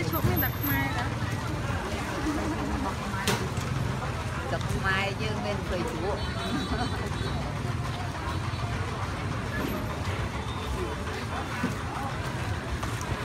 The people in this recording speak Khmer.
យឈប់មានតែខ្មែរដែរទឹកខ្មែរយើងមានព្រៃជ្រក់